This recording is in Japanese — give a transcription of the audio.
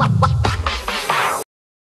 what, what?